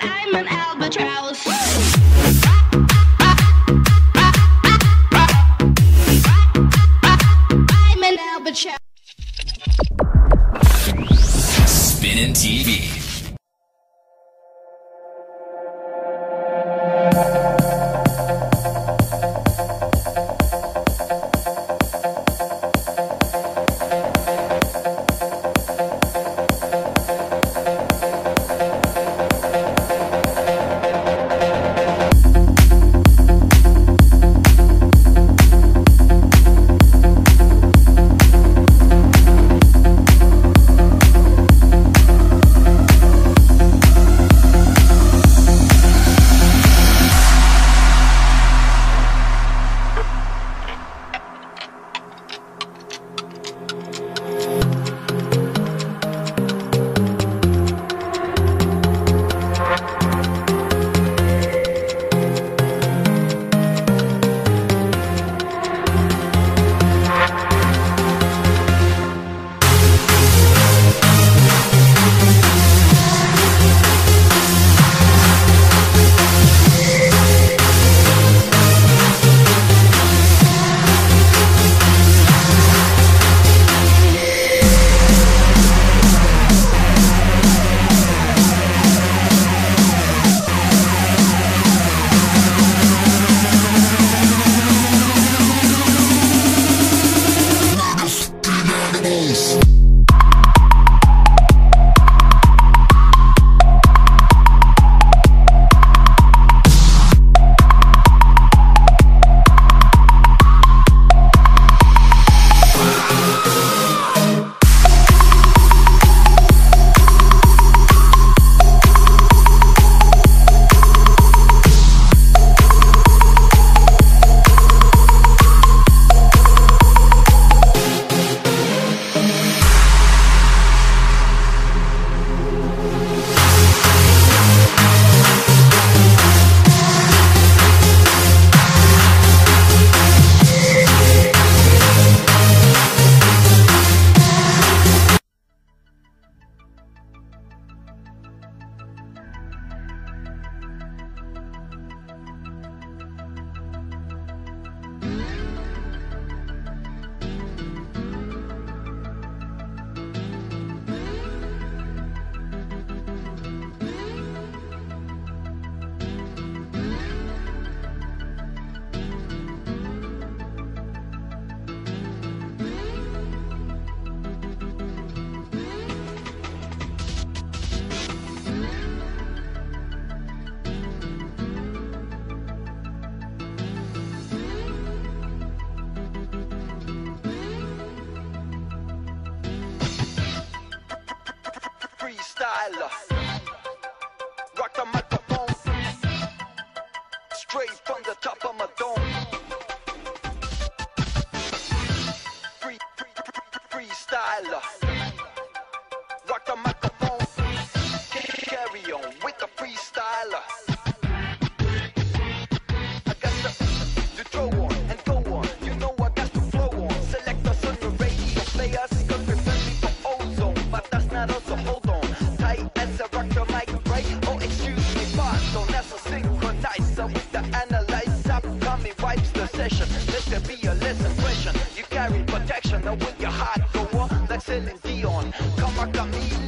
I'm an albatross. Freestyler. Rock the microphone. Straight from the top of my dome. Free, free, free, freestyler. wipes the session. Let there be a lesson question. You carry protection, now with your heart go on like Celine Dion. Come on, Camille.